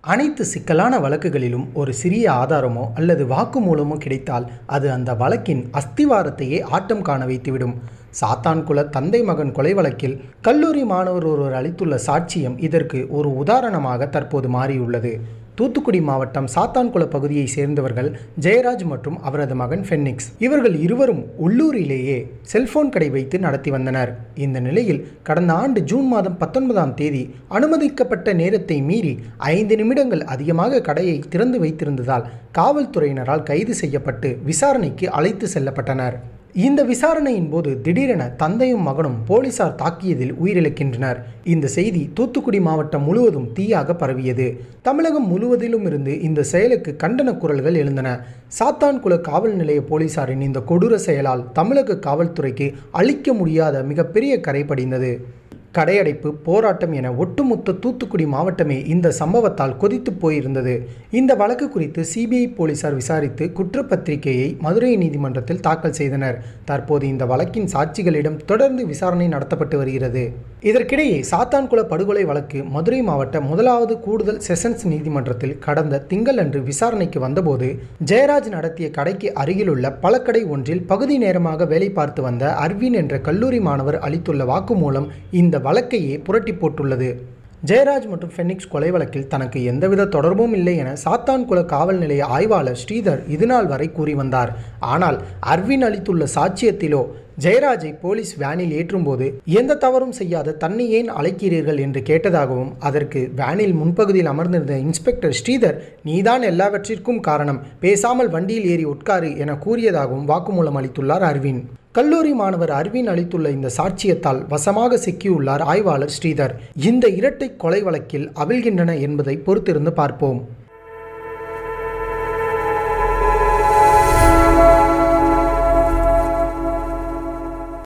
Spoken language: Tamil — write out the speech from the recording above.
அனைத்து சிக்கலான வழக்குகளிலும் ஒரு சிறிய ஆதாரமோ அல்லது வாக்குமூலமோ கிடைத்தால் அது அந்த வழக்கின் அஸ்திவாரத்தையே ஆட்டம் காண வைத்துவிடும். சாத்தான்குல தந்தை மகன் கொலை வழக்கில் கல்லூரி மாணவர் ஒருவர் அளித்துள்ள சாட்சியம் இதற்கு ஒரு உதாரணமாக தற்போது மாறியுள்ளது. தூத்துக்குடி மாவட்டம் சாத்தான்குள பகுதியை சேர்ந்தவர்கள் ஜெயராஜ் மற்றும் அவரது மகன் ஃபென்னிக்ஸ். இவர்கள் இருவரும் உள்ளூரிலேயே செல்போன் கடை வைத்து நடத்தி வந்தனர். இந்த நிலையில் கடந்த ஆண்டு ஜூன் மாதம் பத்தொன்பதாம் தேதி அனுமதிக்கப்பட்ட நேரத்தை மீறி ஐந்து நிமிடங்கள் அதிகமாக கடையை திறந்து வைத்திருந்ததால் காவல்துறையினரால் கைது செய்யப்பட்டு விசாரணைக்கு அழைத்து செல்லப்பட்டனர். இந்த விசாரணையின் போது திடீரென தந்தையும் மகனும் போலீசார் தாக்கியதில் உயிரிழக்கின்றனர். இந்த செய்தி தூத்துக்குடி மாவட்டம் முழுவதும் தீயாக பரவியது. தமிழகம் முழுவதிலும் இருந்து இந்த செயலுக்கு கண்டன குரல்கள் எழுந்தன. சாத்தான்குள காவல் நிலைய போலீசாரின் இந்த கொடூர செயலால் தமிழக காவல்துறைக்கு அளிக்க முடியாத மிகப்பெரிய கரை படிந்தது. கடையடைப்பு போராட்டம் என ஒட்டுமொத்த தூத்துக்குடி மாவட்டமே இந்த சம்பவத்தால் கொதித்து போயிருந்தது. இந்த வழக்கு குறித்து சிபிஐ போலீசார் விசாரித்து குற்றப்பத்திரிகையை மதுரை நீதிமன்றத்தில் தாக்கல் செய்தனர். தற்போது இந்த வழக்கின் சாட்சிகளிடம் தொடர்ந்து விசாரணை நடத்தப்பட்டு வருகிறது. இதற்கிடையே சாத்தான்குள படுகொலை வழக்கு மதுரை மாவட்ட முதலாவது கூடுதல் செஷன்ஸ் நீதிமன்றத்தில் கடந்த திங்களன்று விசாரணைக்கு வந்தபோது ஜெயராஜ் நடத்திய கடைக்கு அருகிலுள்ள பழக்கடை ஒன்றில் பகுதி நேரமாக வேலை பார்த்து வந்த அர்வின் என்ற கல்லூரி மாணவர் அளித்துள்ள வாக்குமூலம் இந்த வழக்கையே புரட்டி போட்டுள்ளது. ஜெயராஜ் மற்றும் ஃபெனிக்ஸ் கொலை வழக்கில் தனக்கு எந்தவித தொடர்பும் இல்லை என சாத்தான்குள காவல் நிலைய ஆய்வாளர் ஸ்ரீதர் இதுநாள் வரை கூறி வந்தார். ஆனால் அர்வின் அளித்துள்ள சாட்சியத்திலோ ஜெயராஜை போலீஸ் வேனில் ஏற்றும்போது எந்த தவறும் செய்யாத தன்னை ஏன் அழைக்கிறீர்கள்? என்று கேட்டதாகவும் அதற்கு வேனில் முன்பகுதியில் அமர்ந்திருந்த இன்ஸ்பெக்டர் ஸ்ரீதர் நீதான் எல்லாவற்றிற்கும் காரணம். பேசாமல் வண்டியில் ஏறி உட்காரு என கூறியதாகவும் வாக்குமூலம் அளித்துள்ளார் அர்வின். கல்லூரி மாணவர் அர்வின் அளித்துள்ள இந்த சாட்சியத்தால் வசமாக சிக்கியுள்ளார் ஆய்வாளர் ஸ்ரீதர். இந்த இரட்டை கொலை வழக்கில் அவிழ்கின்றன என்பதை பொறுத்திருந்து பார்ப்போம்.